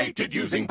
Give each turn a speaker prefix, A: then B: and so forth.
A: created using